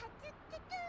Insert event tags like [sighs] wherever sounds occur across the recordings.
같이 뚜뚜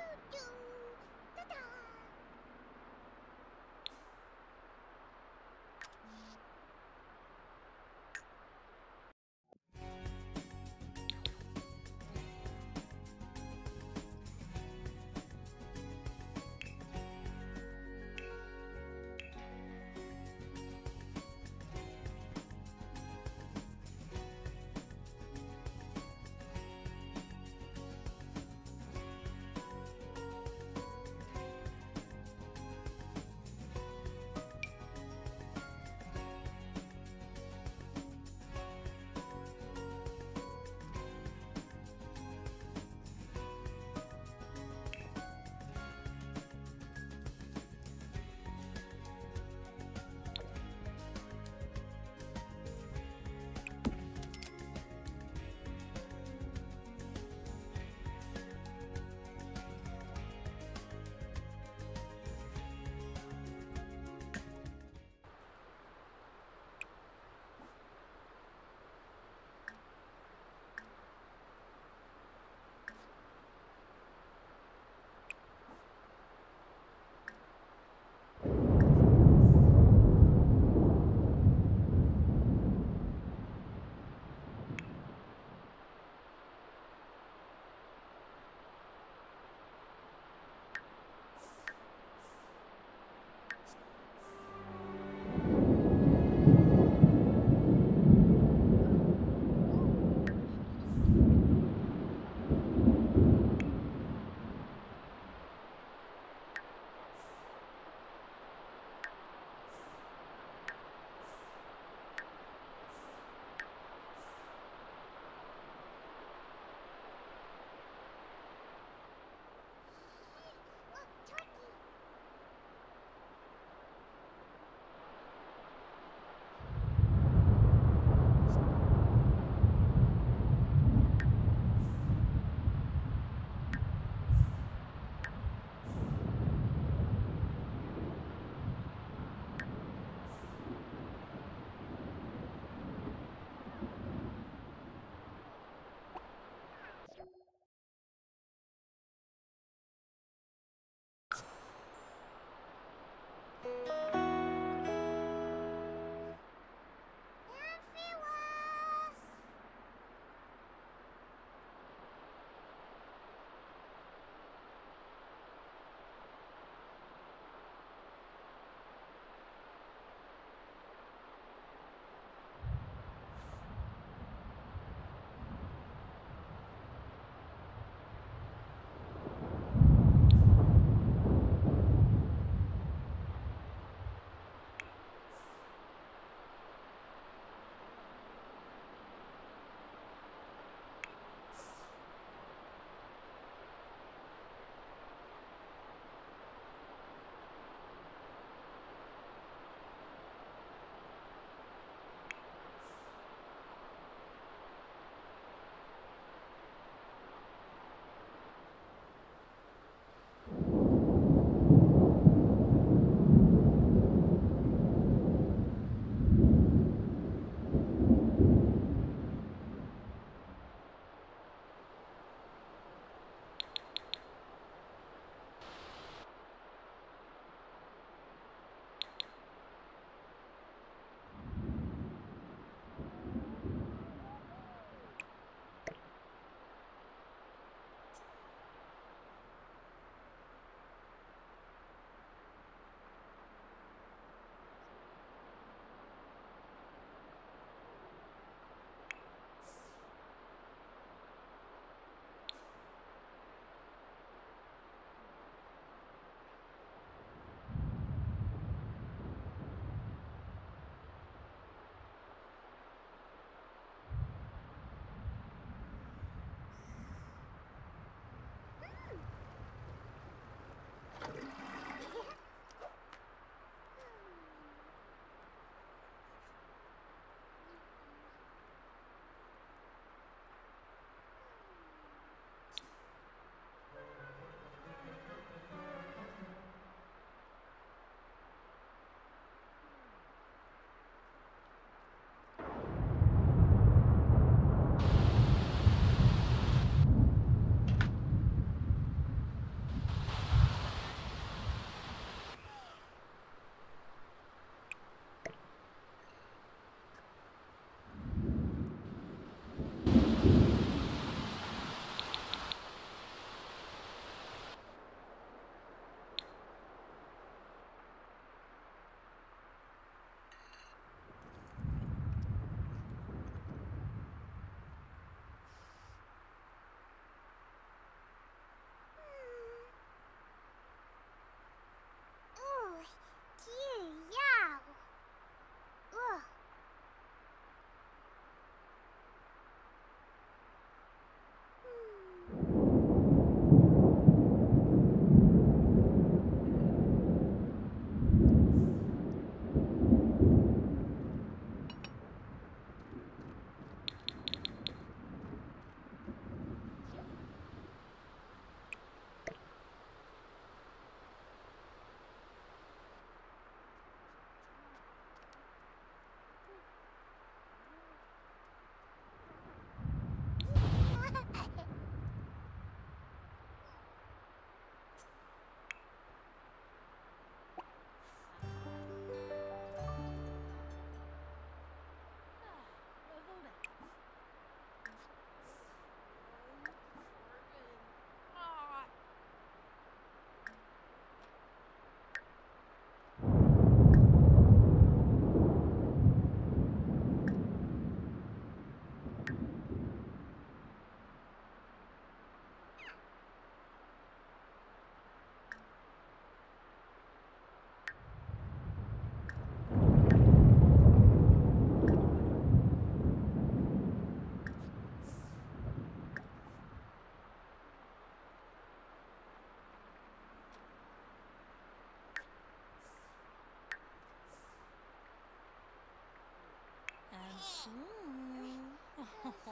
嗯，呵呵，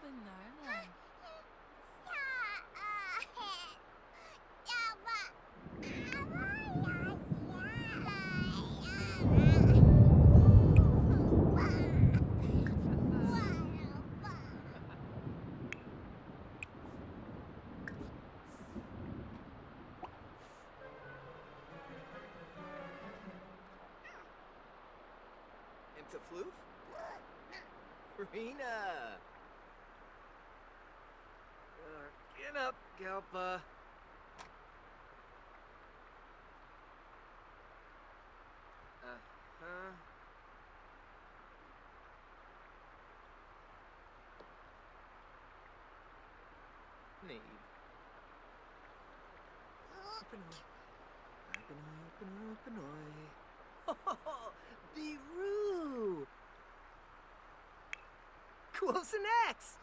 去哪儿了？Up, Galpa. Uh-huh. Openoi, openoi. Oh, Beeroo! Close an X!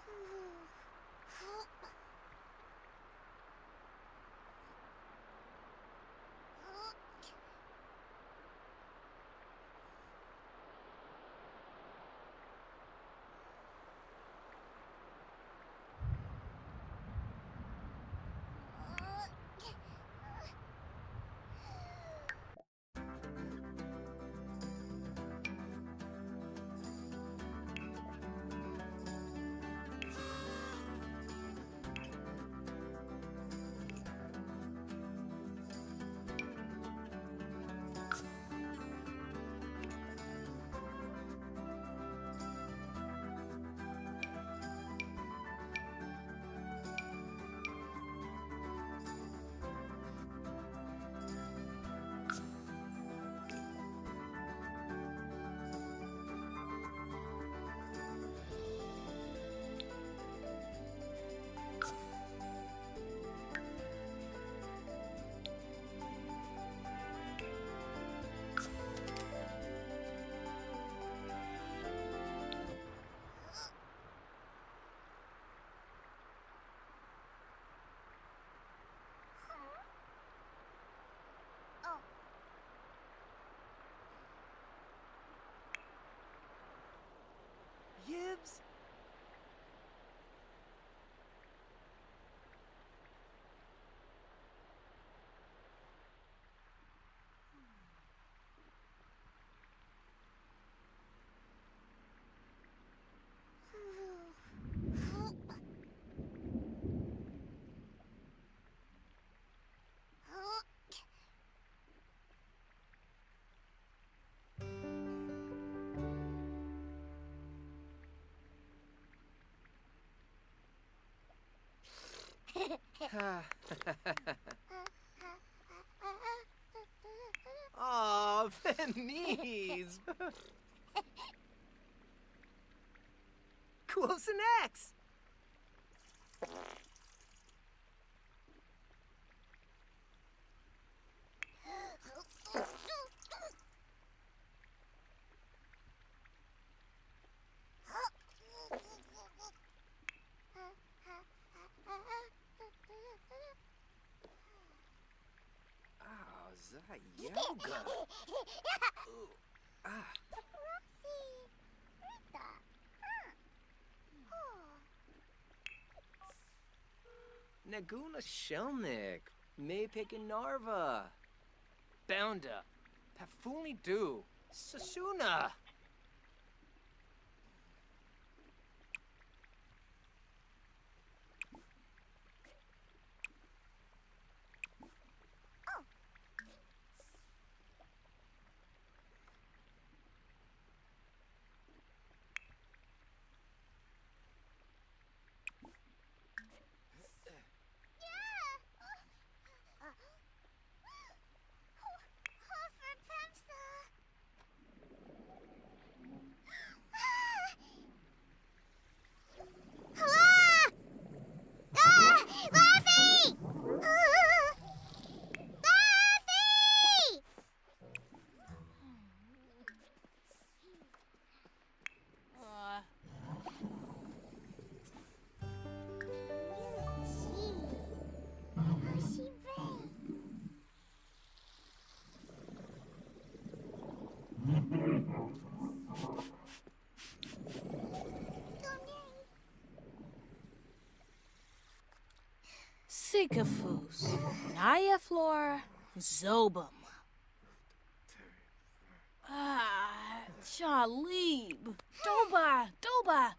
Gibbs? Yibs! [laughs] Aw, Venise! [laughs] Close an X! That yoga! Ooh, ah. Naguna Shelnik, Maypick and Narva, Bounda, Pafuni Du, Sasuna. Sisyphus, Niaflor, Zobum. Ah, Jalib, Doba, Doba.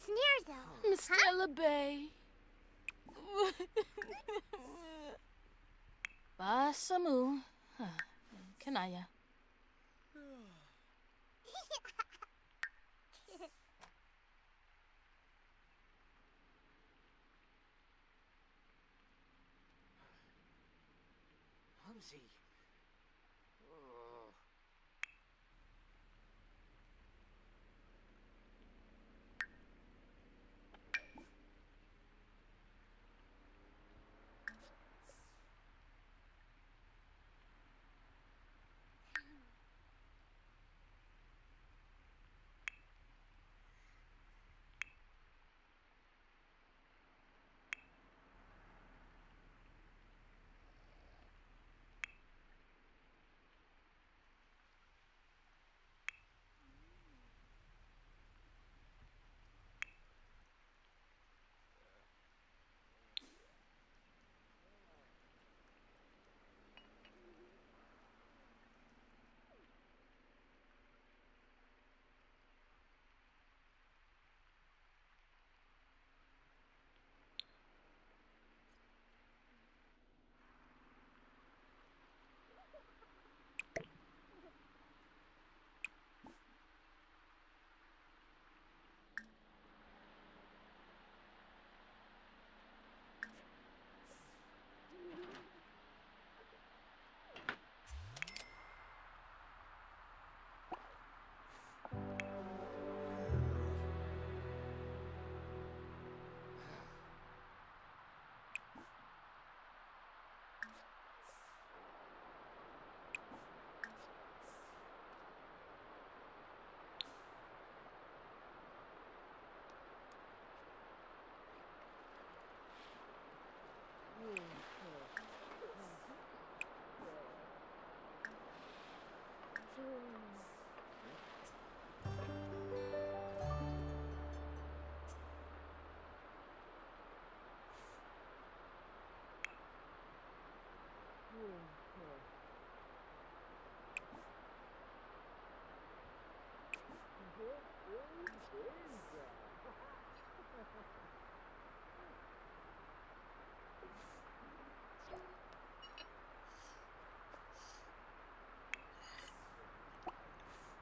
Sneerzo. Mistela Bay. [laughs] Basamu. Kanaya. Humsy.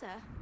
closer.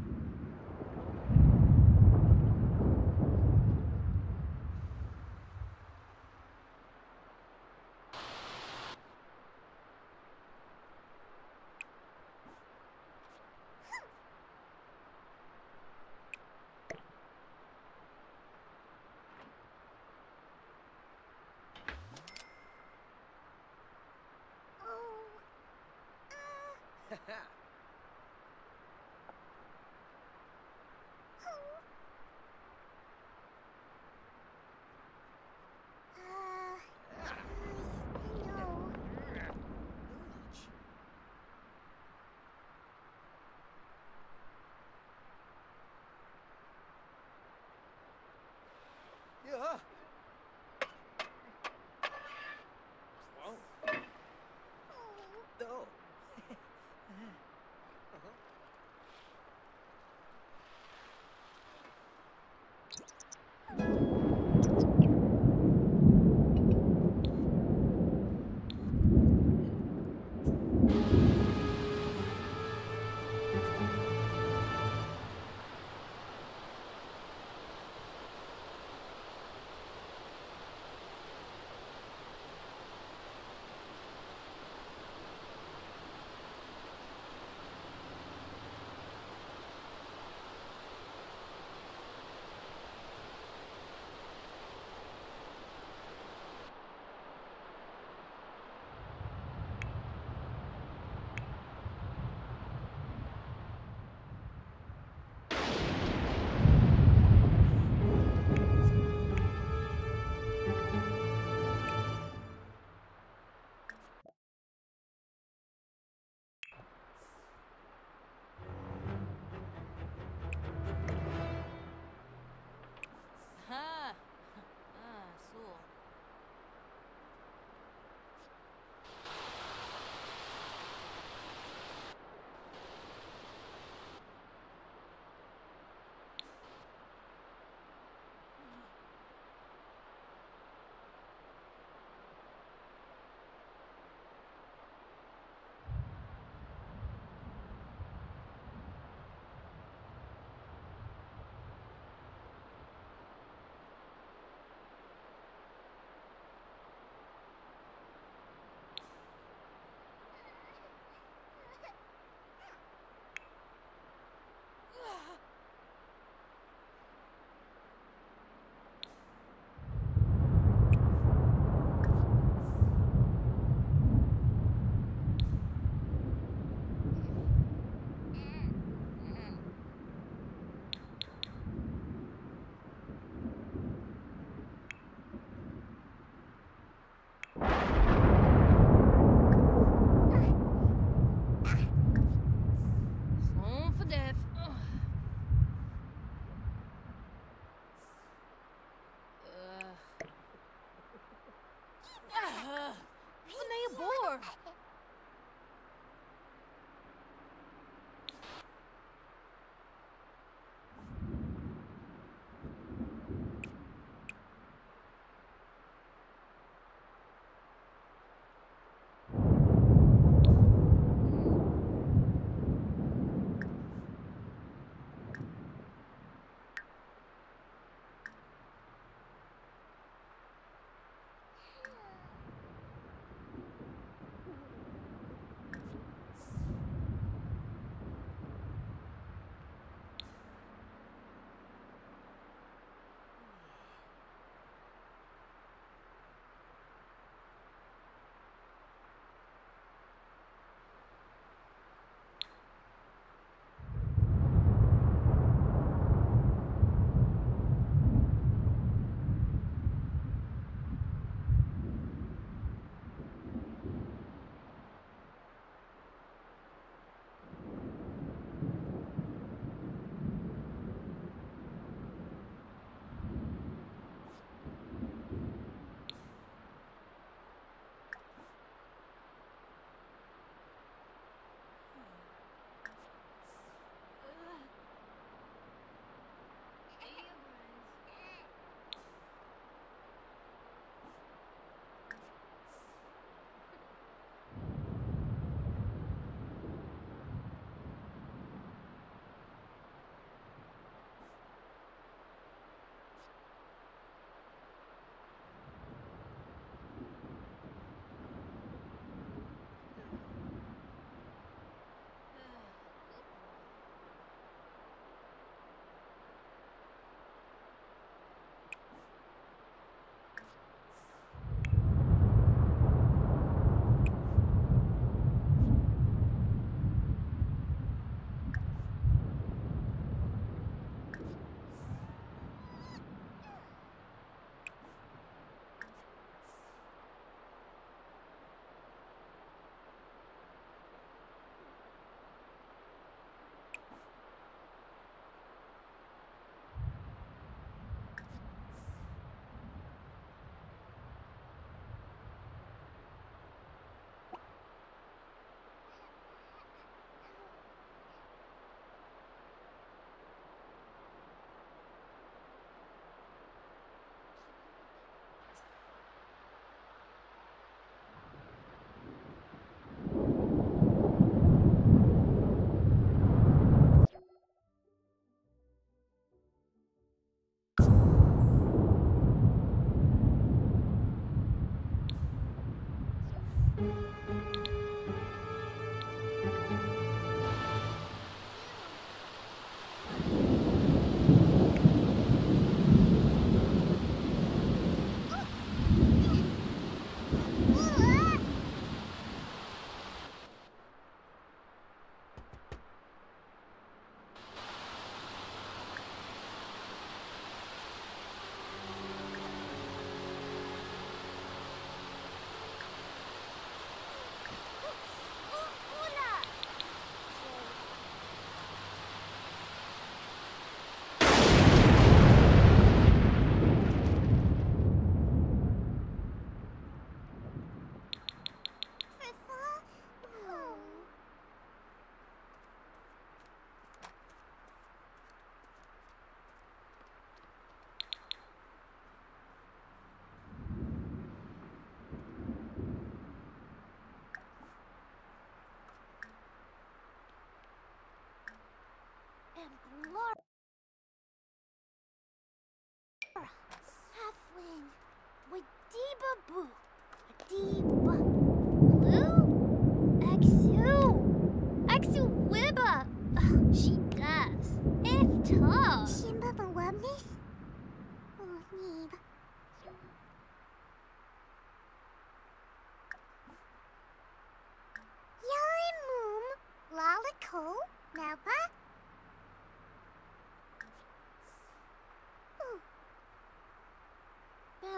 Lord.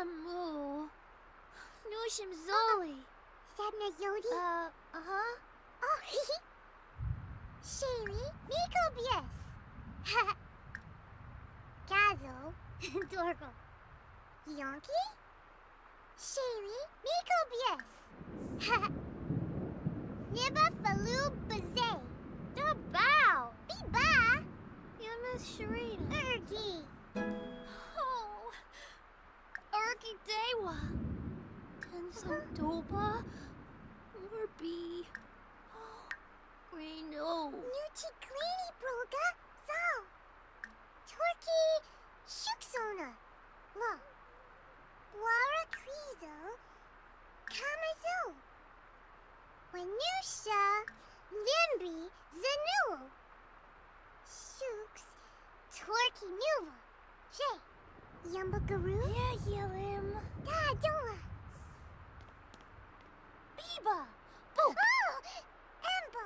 Bamu. Nushim Zoli. Sadna Yodi? Uh, uh-huh. Oh, hee Shaylee, Miko Bies. Gazo, Dorgo. Yonki? Shaylee, Miko Bies. Niba Faloo Bazay. The bow. Biba, You miss Sharita. Ergi. Dewa. Tensum uh-huh. Doba. Orbi. Green-O. Nuchi Kleeny Broga, Zal. Turkey, Shay, Yumbagaroo. Yeah, Yelim. Da, Dola. Biba. Boop. Oh, Embo.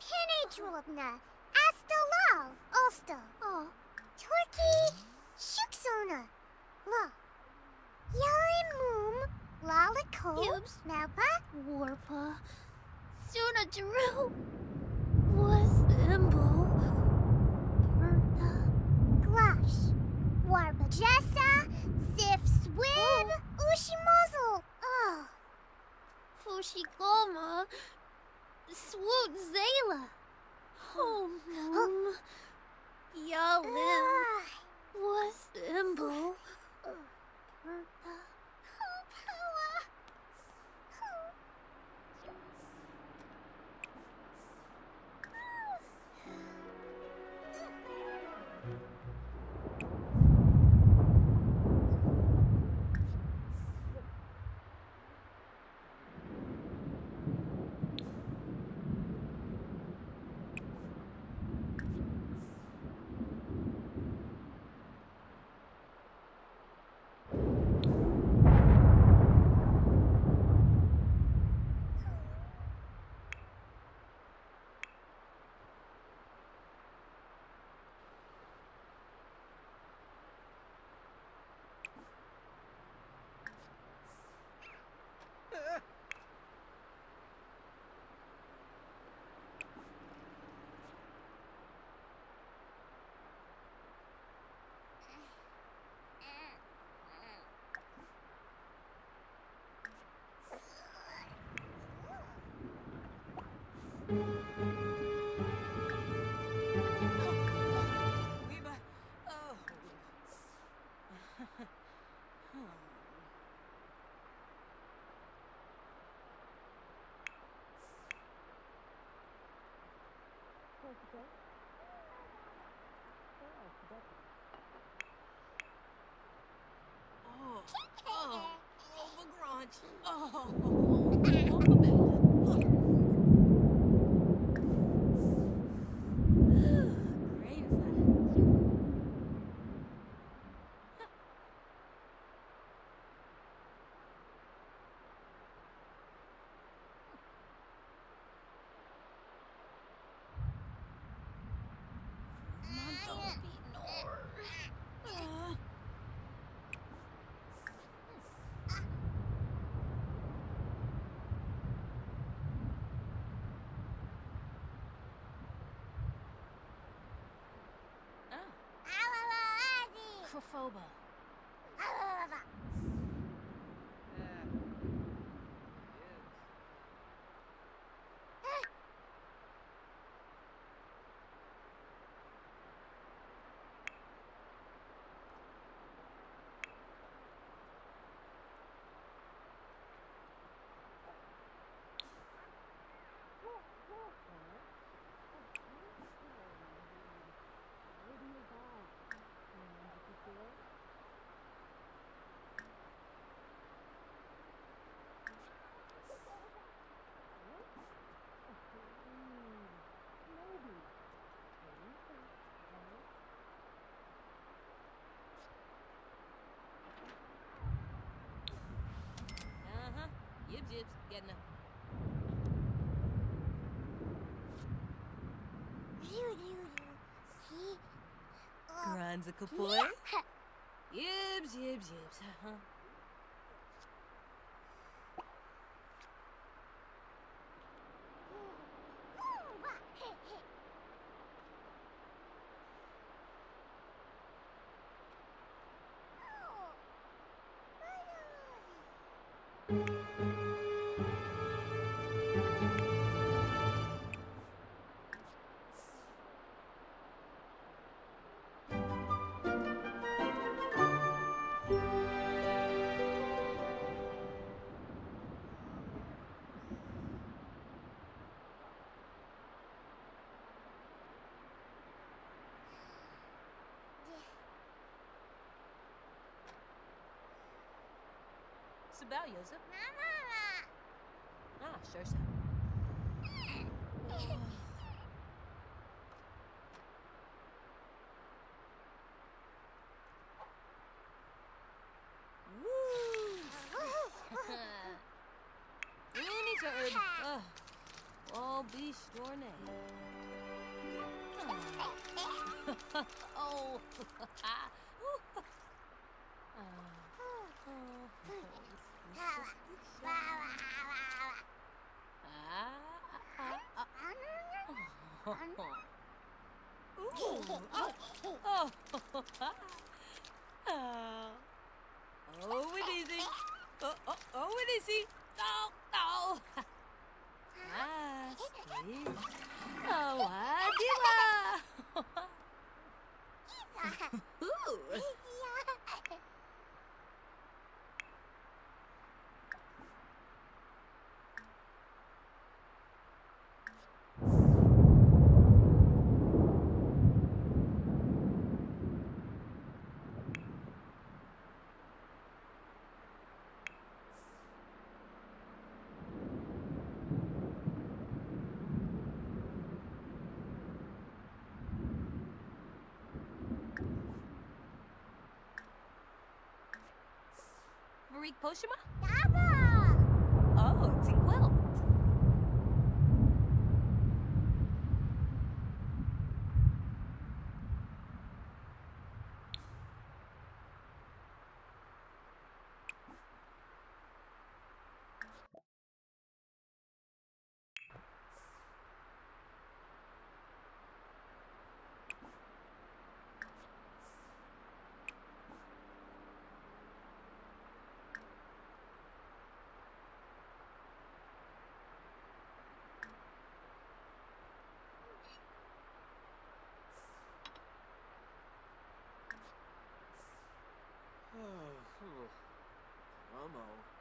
Penedrobna, Astolal, Ulsta. Oh. Turkey, Shuksona. La. Yari Moom, Lalico. Yubs. Malpa. Warpa. Suna Drew. Was Imbo. Jessa. Sif Swib. Ushimozzle. Oh. Fushigoma. Swoot Zayla. Oh, Moom. Yalim. Ah. Was Imbo. Oh. Oh, oh, oh. Oh, oh, Oh, Crofobia. Granzica boy. Yibs, yibs, yibs. Uh-huh. Huh? Sabal Yosef. Ah, sure, sir. [laughs] Greek Poshima? [sighs] Momo.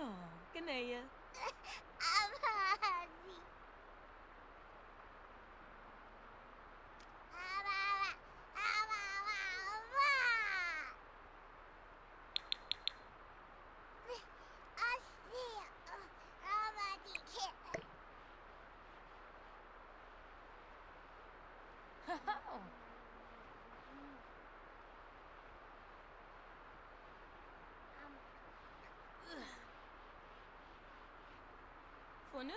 Oh, Ganea. For new. konu.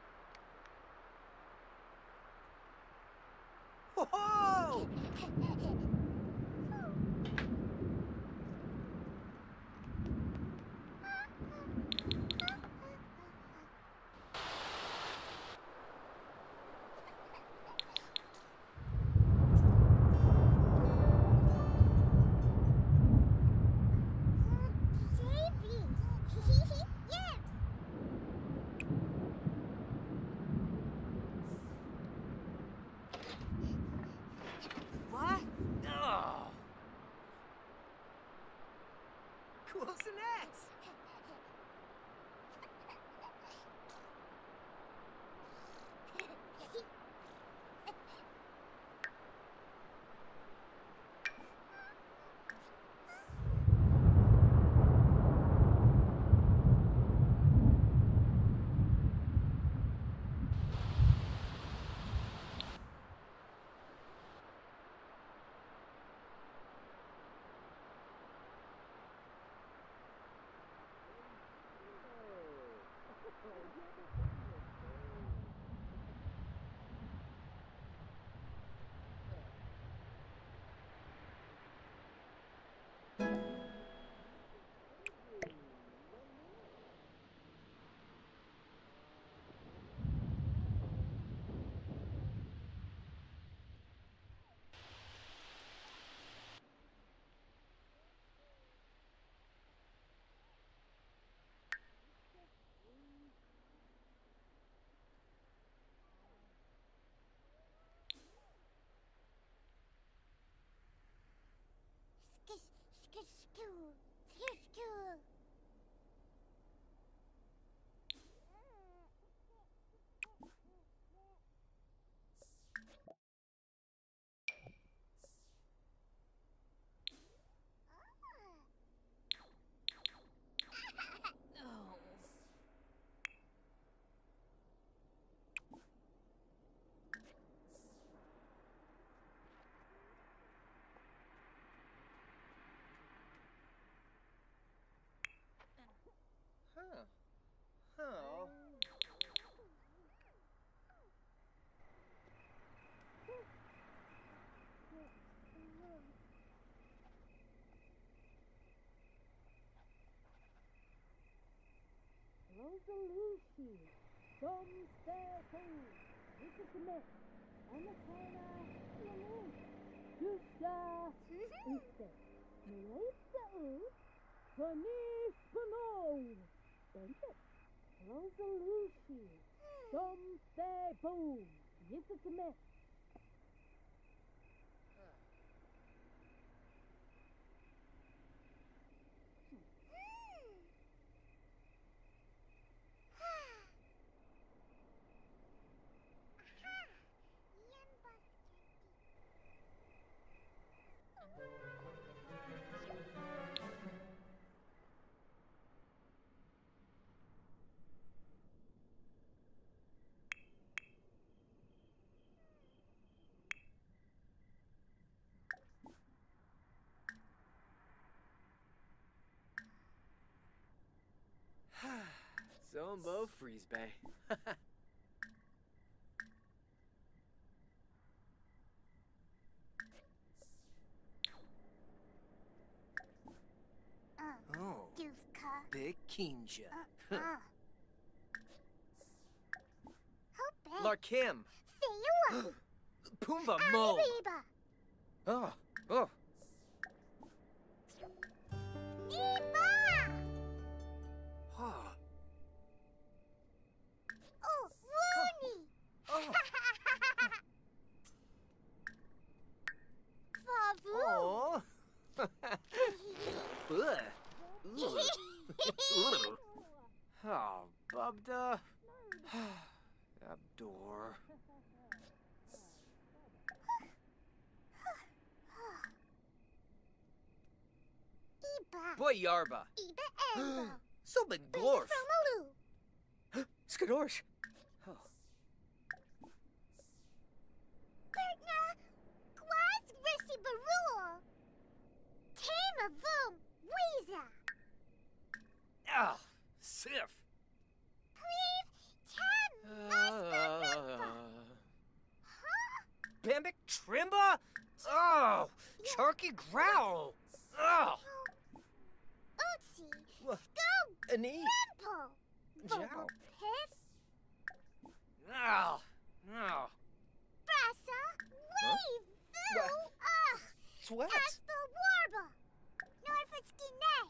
Whoa! [laughs] Davy! yes! What? Oh. Close an X! Skish, skish, skoo, skish, skoo. Oh. Huh. Oh. Rosalushi, some Stefan, this is the myth. Anakana, Lalu, Justa, Uste, Nuesta U, Panis Pano, Bente, boom, some Stefan, this is the myth. Zombo Freeze Bay. Uh, [laughs] oh, Dufka. Big Kinja. Uh, uh. Hope Larkim. Feua. [gasps] Pumbaa Mo. Arriba. Oh, oh. [laughs] Oh, Bubda. [sighs] Abdor. Iba. Boy Yarba. Iba [gasps] Bring Glorf. [gasps] Skadorsh. Oh, Charky Growl. Oh, Ootsie, Scoop, Annie. Pimple. Piff, Oh, oh. Brassa, Weave, Wha- Voo, Ugh, Sweat. Aspa Warba. Norfolk Skinay.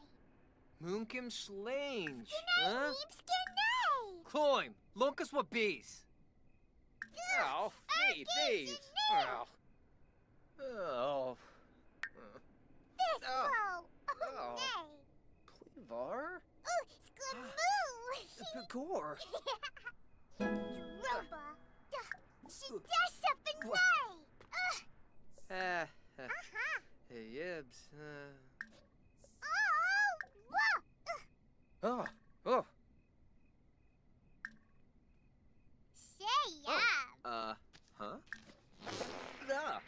Moonkim Slange. Huh? Cloim. Lunkus what bees. Oh, Neve, Neve. Oh. Oh. Fisco. Oh. Oh, Oh. nay. Cleavar? Ooh, Sklamoo. [gasps] Pagor. [laughs] Droba. She Ooh. does something Wha- right. Ah, uh, uh-huh. hey, Yibs. Uh, Oh, whoa. Oh, oh. Say Oh. yeah. Uh, huh? Ah.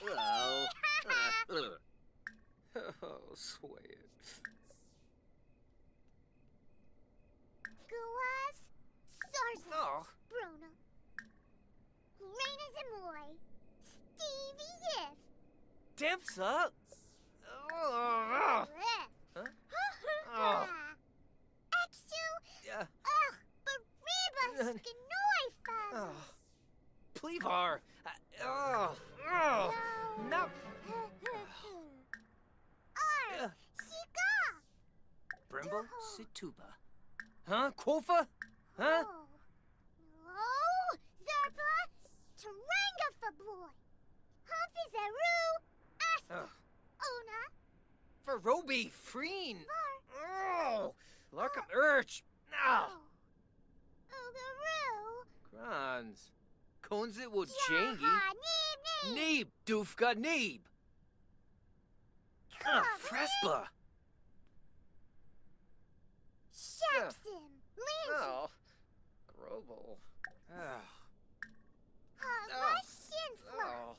Oh. Uh, ugh. It. Guaz, Sarza, Oh. Bruno, Reina Zamoy, Stevie Yif, Dempsa? Huh? Oh. Exu, yeah. Ugh, Uh, Skinoy Fuzz. Oh. Plevar. Oh. Situba. Huh? Quofa? Huh? Oh. Oh, Zarpa, Taranga for boy. Humpy Zaru, Asta, Ugh. Ona, For Roby Freen. Var, Oh. Larkham Urch. Ah. oh. Oogaroo, Grans. Conzit will jangy. Jaha, Neeb, Neeb. Neeb. Doofka Neeb. Ah, Frespa. Lindsay, Oh. Grobel. Ah. Hava, Shinfla. Oh.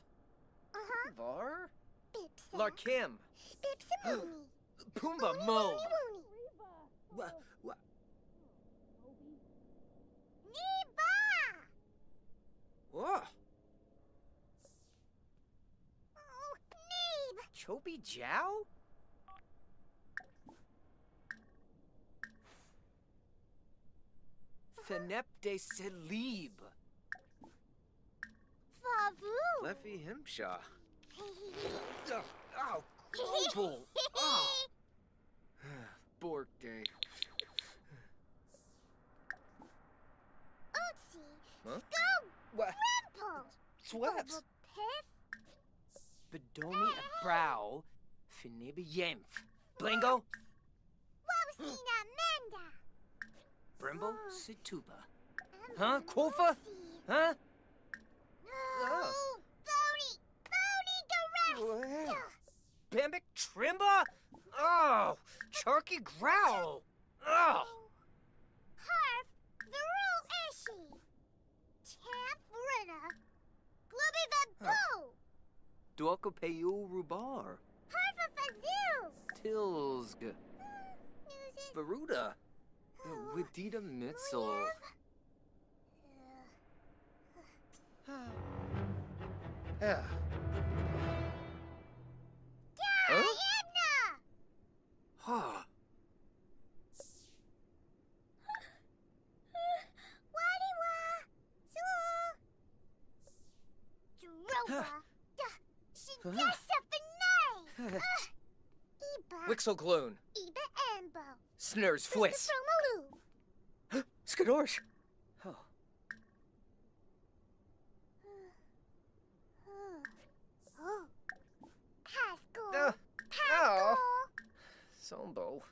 Uh-huh, Var? Bipsa, Larkim. Bipsamooni. [gasps] Pumbaa Woony, Mo. woony, woony. Wha- wha- Whoa. Oh, Neeb. Chobi Jow? Fenep de Selib. Favu. Leffy Himshaw. Ugh. Oh, oh Global. Oh. Bork Day. Ootsie. Huh? Go. What? Rimple. Sweats. Piff. Bedomi Brow. Finebe Yemph. Blingo. Wosina Menda. Brimble Situba. Um, Huh? Quofa? Huh? Bony. Bony Wha- Gareth. Bambic Trimba? Oh, Charky Growl. Oh, Harf. the Viru Ishi. Tamp Rina. Glooby Baboo. Duokopeyu Rubar. Harfa Fazoo. Tilsg. Music. Oh. Widita Mitzel. [sighs] Yeah. Huh? Huh. Wadiwa. Zoo. Droba. Duh. She does something nice. Ugh. Iba. Wixelgloon. Iba Ambo. Snurs Fwiss. Skadorsh. Oh. Oh. Haskell. Uh, Haskell. Sombo.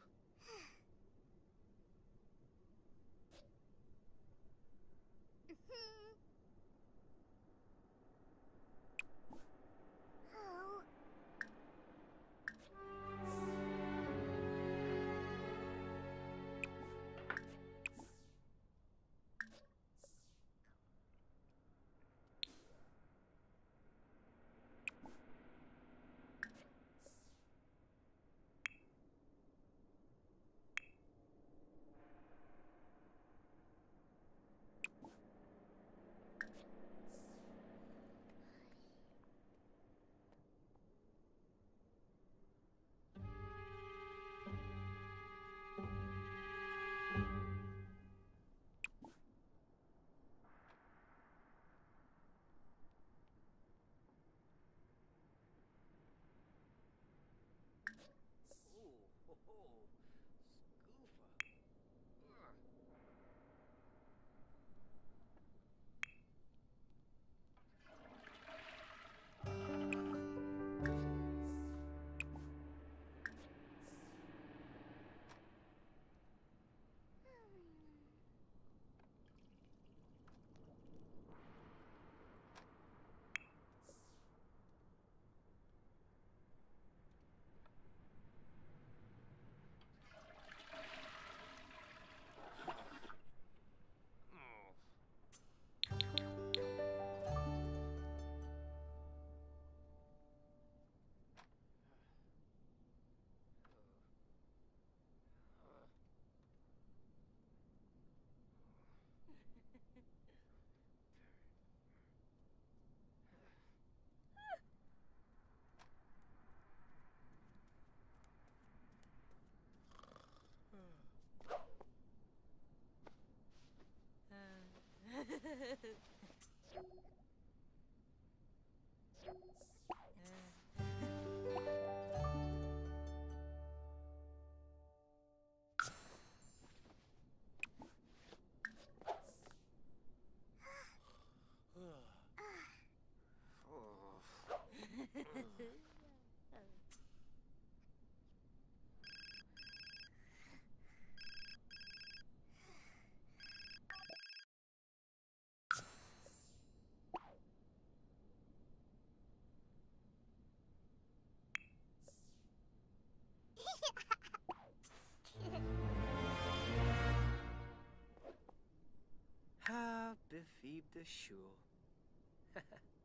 Ha ha ha. Ha befib de shul. [laughs]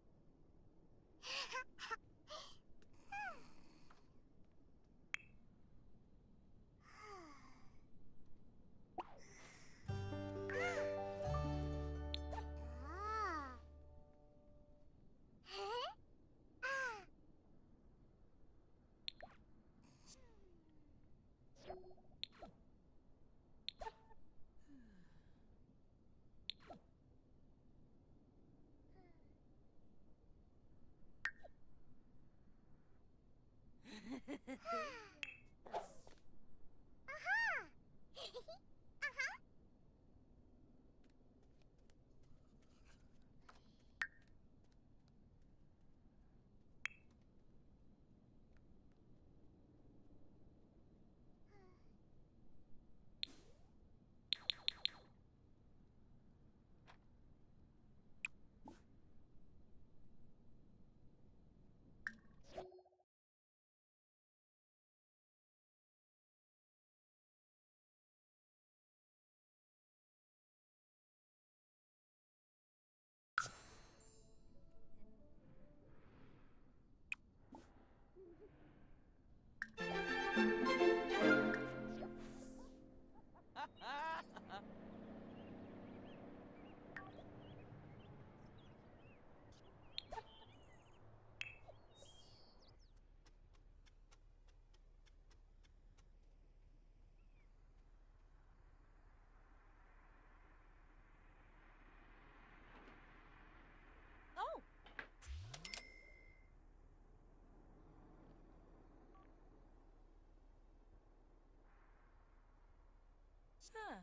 Huh.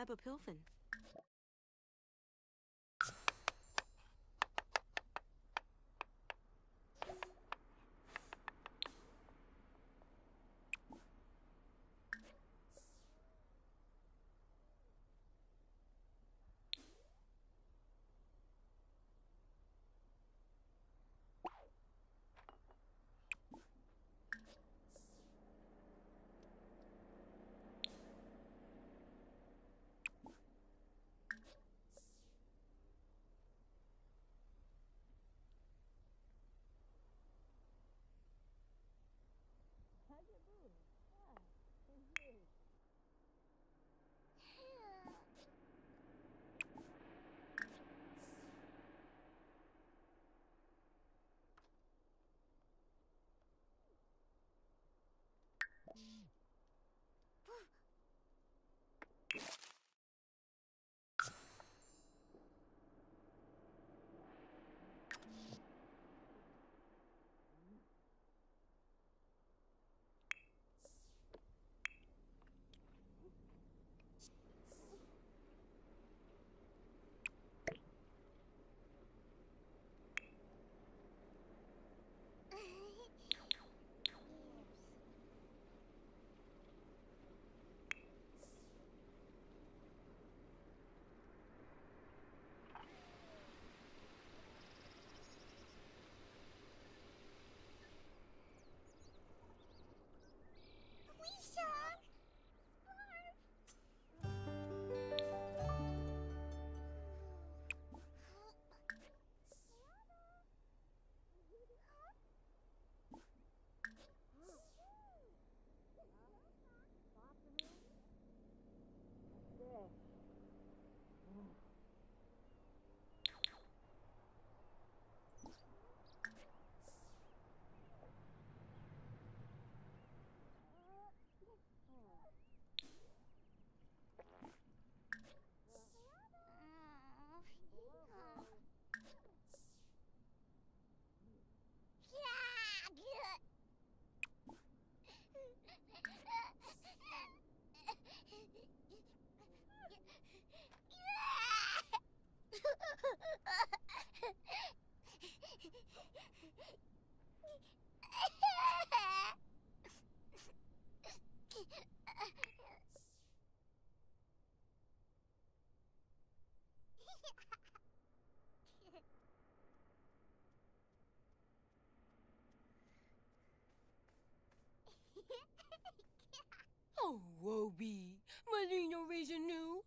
Aberpilfin. Oh, Obi, my little new.